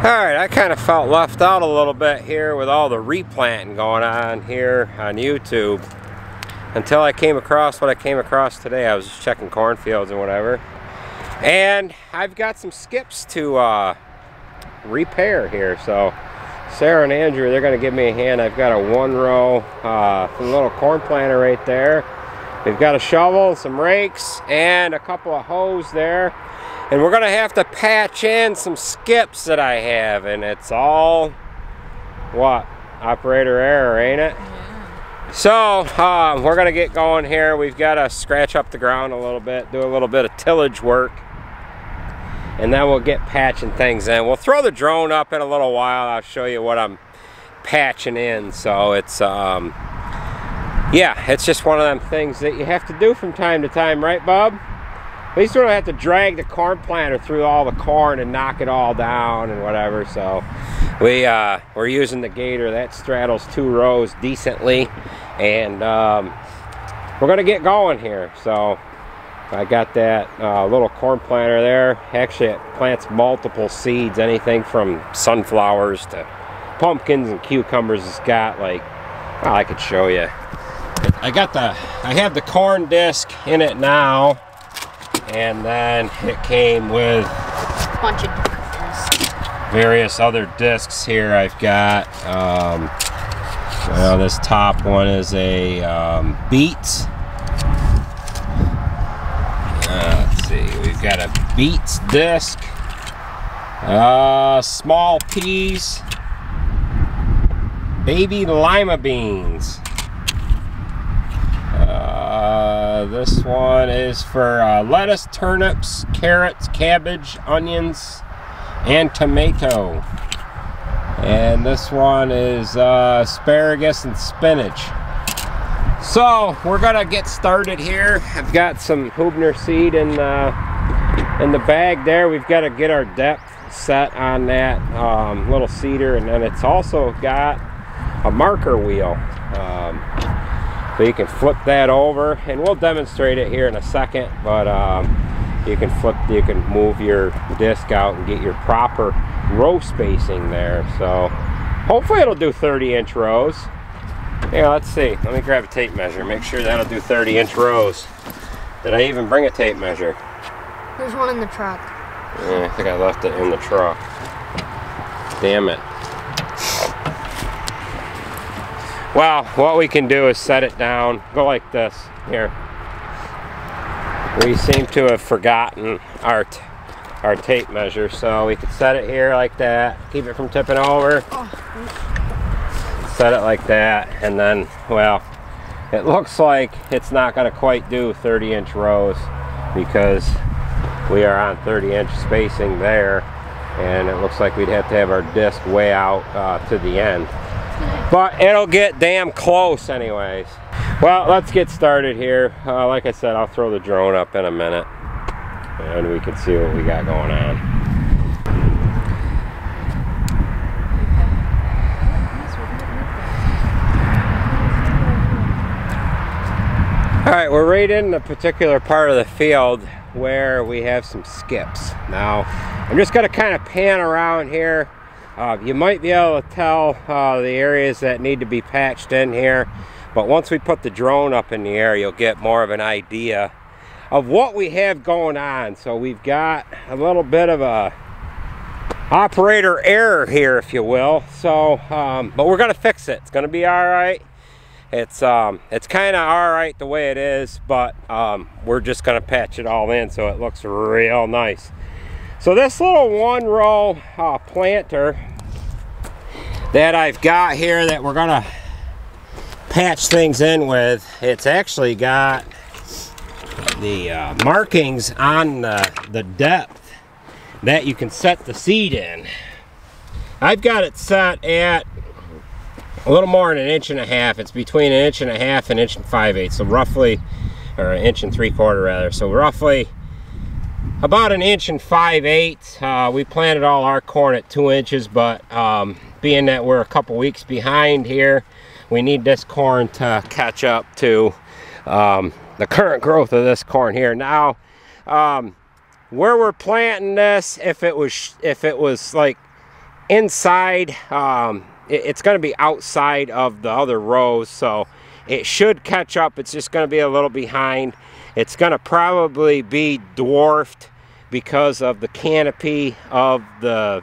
Alright, I kind of felt left out a little bit here with all the replanting going on here on YouTube. Until I came across what I came across today. I was just checking cornfields and whatever. And I've got some skips to uh, repair here. So Sarah and Andrew, they're going to give me a hand. I've got a one row uh, little corn planter right there. We've got a shovel, some rakes, and a couple of hoes there. And we're gonna have to patch in some skips that I have, and it's all, what, operator error, ain't it? Yeah. So, um, we're gonna get going here. We've gotta scratch up the ground a little bit, do a little bit of tillage work, and then we'll get patching things in. We'll throw the drone up in a little while. I'll show you what I'm patching in. So it's, um, yeah, it's just one of them things that you have to do from time to time, right, Bob? We don't have to drag the corn planter through all the corn and knock it all down and whatever. So we, uh, we're using the Gator. That straddles two rows decently. And um, we're going to get going here. So I got that uh, little corn planter there. Actually, it plants multiple seeds. Anything from sunflowers to pumpkins and cucumbers. It's got like, well, I could show you. I got the, I have the corn disc in it now and then it came with a bunch of various other discs here. I've got um, well this top one is a um, Beets uh, let's see we've got a Beets disc uh, small peas baby lima beans this one is for uh, lettuce, turnips, carrots, cabbage, onions, and tomato. And this one is uh, asparagus and spinach. So we're gonna get started here. I've got some Hubner seed in the, in the bag there. We've got to get our depth set on that um, little seeder, and then it's also got a marker wheel. Um, so you can flip that over and we'll demonstrate it here in a second, but um, you can flip, you can move your disc out and get your proper row spacing there. So hopefully it'll do 30 inch rows. Yeah, let's see. Let me grab a tape measure. Make sure that'll do 30 inch rows. Did I even bring a tape measure? There's one in the truck. Yeah, I think I left it in the truck. Damn it. Well, what we can do is set it down, go like this, here. We seem to have forgotten our, our tape measure, so we could set it here like that, keep it from tipping over. Set it like that, and then, well, it looks like it's not gonna quite do 30 inch rows because we are on 30 inch spacing there, and it looks like we'd have to have our disc way out uh, to the end. But it'll get damn close anyways. Well, let's get started here. Uh, like I said, I'll throw the drone up in a minute and we can see what we got going on. All right, we're right in the particular part of the field where we have some skips. Now, I'm just gonna kind of pan around here uh, you might be able to tell uh, the areas that need to be patched in here, but once we put the drone up in the air, you'll get more of an idea of what we have going on. So we've got a little bit of a operator error here, if you will. So, um, but we're gonna fix it. It's gonna be all right. It's um, it's kind of all right the way it is, but um, we're just gonna patch it all in so it looks real nice. So this little one row uh, planter that I've got here that we're gonna patch things in with, it's actually got the uh, markings on the, the depth that you can set the seed in. I've got it set at a little more than an inch and a half. It's between an inch and a half and inch and five eighths. So roughly, or an inch and three quarter rather. So roughly about an inch and five eighths. Uh, we planted all our corn at two inches, but um, being that we're a couple weeks behind here, we need this corn to catch up to um, the current growth of this corn here. Now, um, where we're planting this, if it was if it was like inside. Um, it, it's going to be outside of the other rows, so it should catch up. It's just going to be a little behind. It's going to probably be dwarfed because of the canopy of the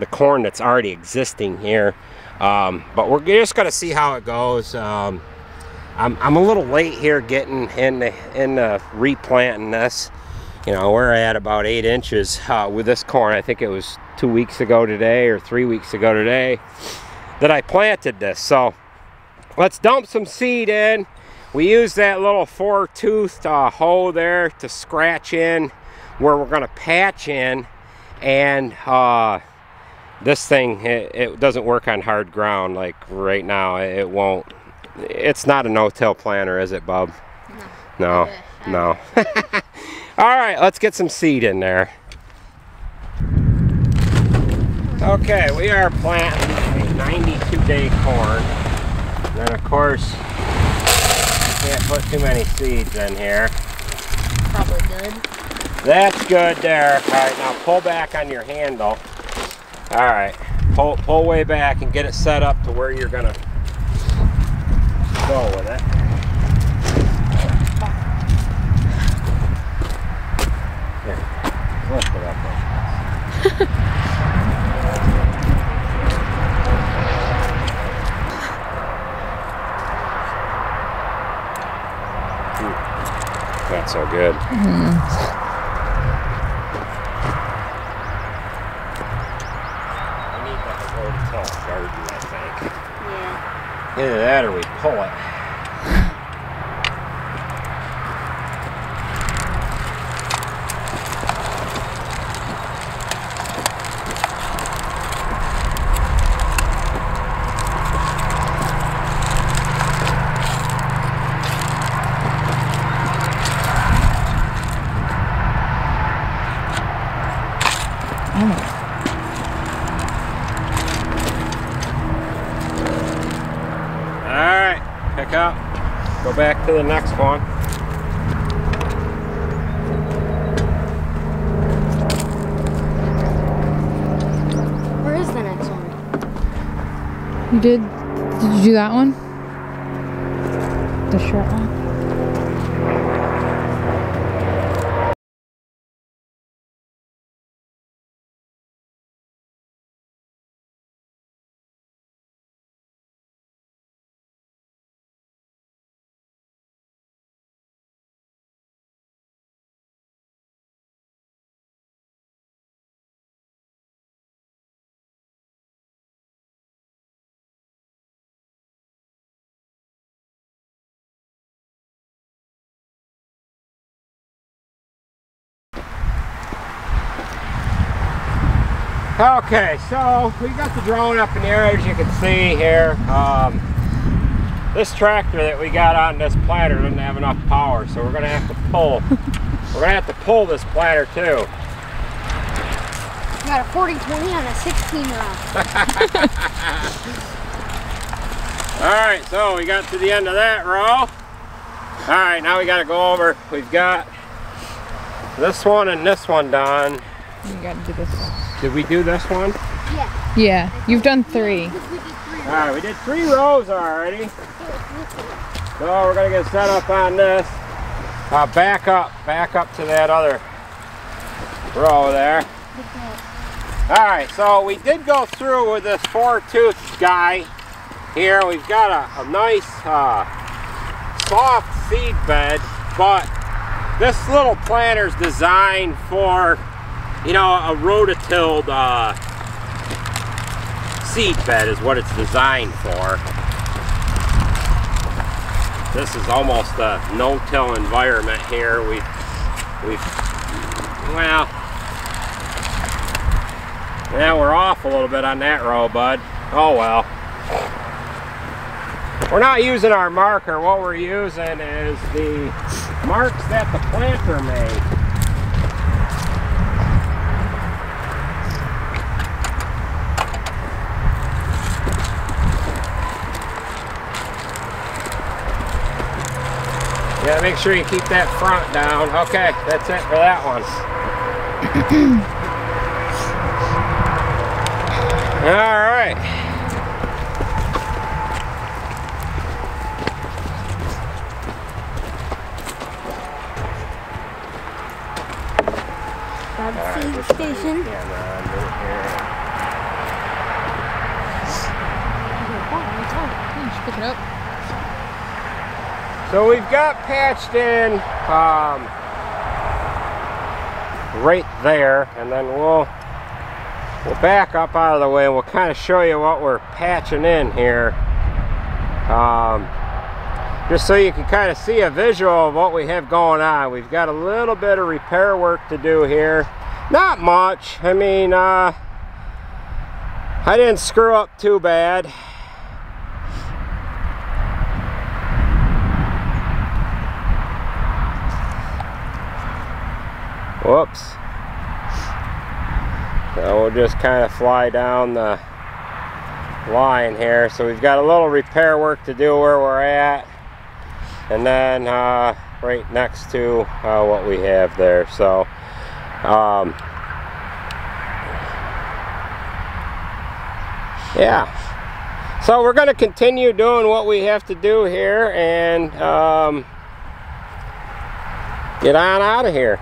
the corn that's already existing here. Um, but we're just going to see how it goes. Um, I'm, I'm a little late here getting in the, in the replanting this. You know, we're at about eight inches uh, with this corn. I think it was two weeks ago today or three weeks ago today that I planted this. So let's dump some seed in. We use that little four-toothed uh, hoe there to scratch in where we're going to patch in and uh, this thing it, it, doesn't work on hard ground like right now. It won't it's not a no-till planter is it bub? No. No, no. all right let's get some seed in there. Okay we are planting a 92 day corn. And then of course can't put too many seeds in here probably good that's good there. All right, now pull back on your handle. All right, pull, pull way back and get it set up to where you're gonna go with it. Here, lift it up Not so good. Mm. Either that or we pull it. Go back to the next one. Where is the next one? You did? Did you do that one? The short one? Okay, so we got the drone up in the air as you can see here. Um, this tractor that we got on this planter doesn't have enough power, so we're gonna have to pull. we're gonna have to pull this planter too. You got a 40-20 on a 16 round. All right, so we got to the end of that row. All right, now we gotta go over. We've got this one and this one done. You gotta do this one. Did we do this one? Yeah. Yeah, you've done three. All right, we did three rows already. So we're gonna get set up on this. Uh, back up, back up to that other row there. All right, so we did go through with this four-tooth guy here. We've got a, a nice uh, soft seed bed, but this little planter's designed for you know, a rototilled uh, seed bed is what it's designed for. This is almost a no-till environment here. We, we, well, yeah, we're off a little bit on that row, bud. Oh well. We're not using our marker. What we're using is the marks that the planter made. Yeah, make sure you keep that front down. Okay, that's it for that one. All right. Grab All right, the just feed put the station. camera on right You should pick it up. here. So we've got patched in um, right there, and then we'll we'll back up out of the way and we'll kind of show you what we're patching in here. Um, just so you can kind of see a visual of what we have going on. We've got a little bit of repair work to do here. Not much. I mean, uh, I didn't screw up too bad. Whoops. So we'll just kind of fly down the line here. So we've got a little repair work to do where we're at. And then uh, right next to uh, what we have there. So um, yeah. So we're going to continue doing what we have to do here and um, get on out of here.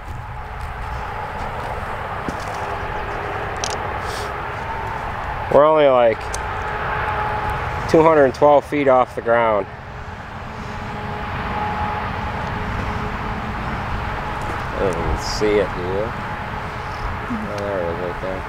We're only like 212 feet off the ground. I don't even see it, you? Oh, there it is right there.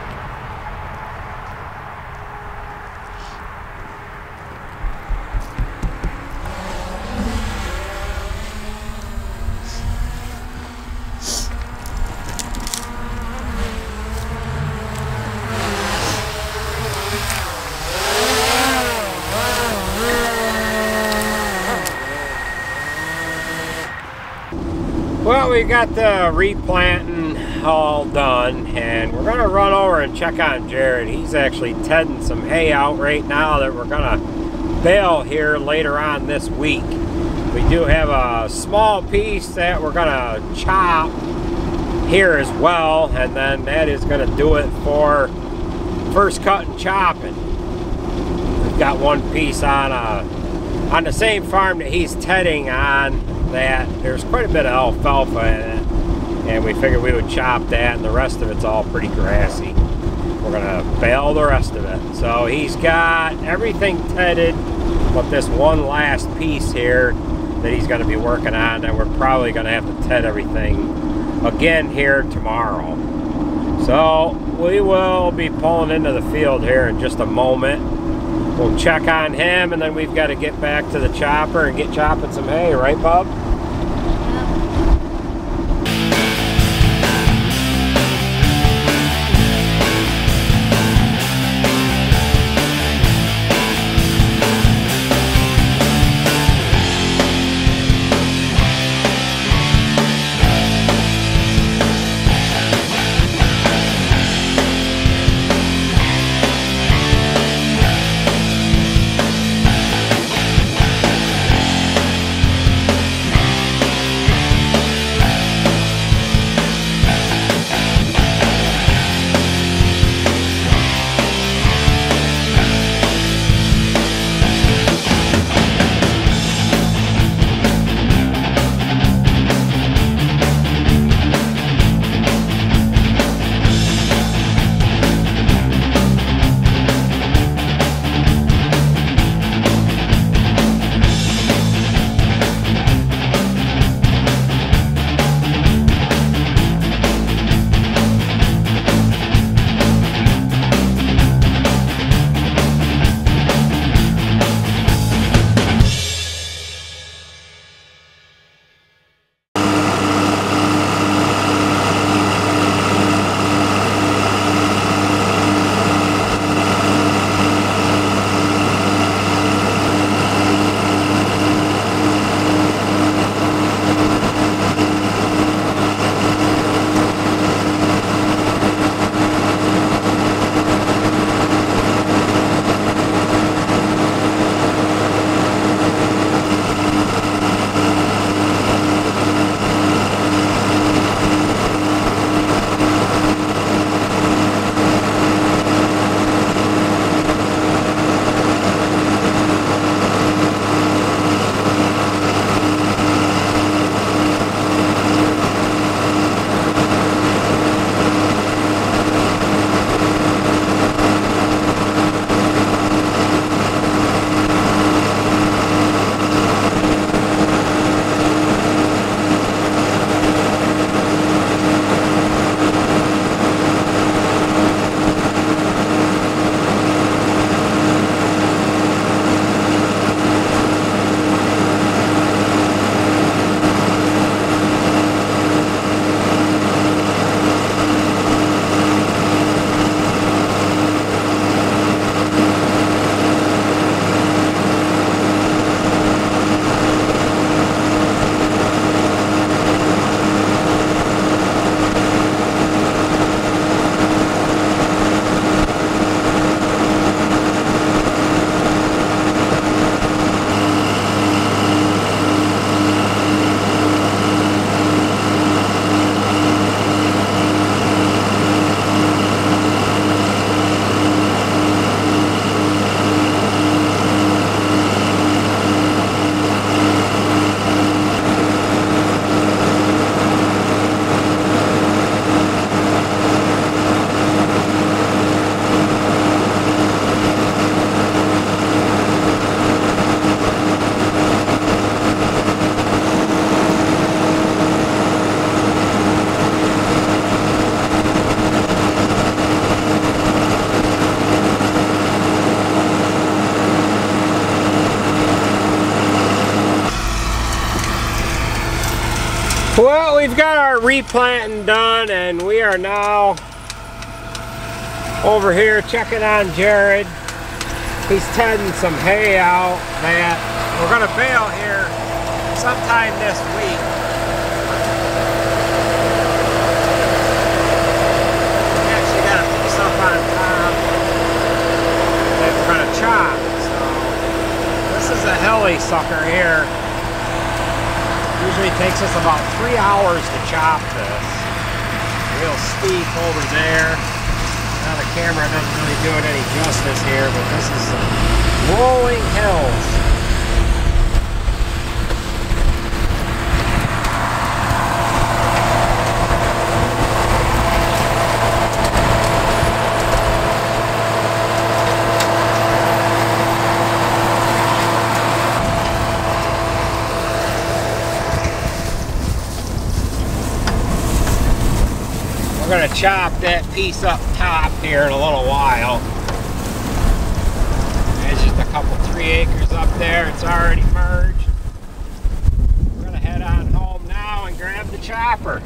Well, we got the replanting all done, and we're gonna run over and check on Jared. He's actually tedding some hay out right now that we're gonna bale here later on this week. We do have a small piece that we're gonna chop here as well, and then that is gonna do it for first cut and chopping. We've got one piece on a on the same farm that he's tedding on that. There's quite a bit of alfalfa in it and we figured we would chop that and the rest of it's all pretty grassy. We're gonna bale the rest of it. So he's got everything tedded but this one last piece here that he's to be working on and we're probably to have to ted everything again here tomorrow. So we will be pulling into the field here in just a moment. We'll check on him and then we've got to get back to the chopper and get chopping some hay right bub replanting done and we are now over here checking on Jared. He's tedding some hay out that we're gonna bale here sometime this week. We actually got on top we're gonna chop. So this is a heli sucker here. Usually takes us about three hours to chop this. Real steep over there. Now the camera doesn't really do it any justice here, but this is rolling hills. Chop that piece up top here in a little while. It's just a couple three acres up there. It's already merged. We're gonna head on home now and grab the chopper.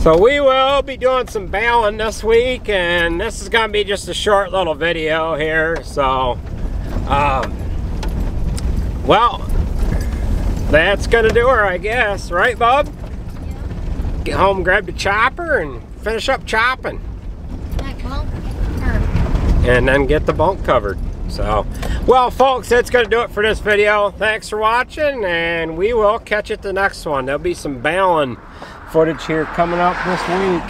So we will be doing some baling this week and this is gonna be just a short little video here. So, um, well, that's gonna do her, I guess, right, Bub? Get home, grab the chopper, and finish up chopping, That bunk hurt. and then get the bunk covered. So, well, folks, that's gonna do it for this video. Thanks for watching, and we will catch you at the next one. There'll be some baling footage here coming up this week.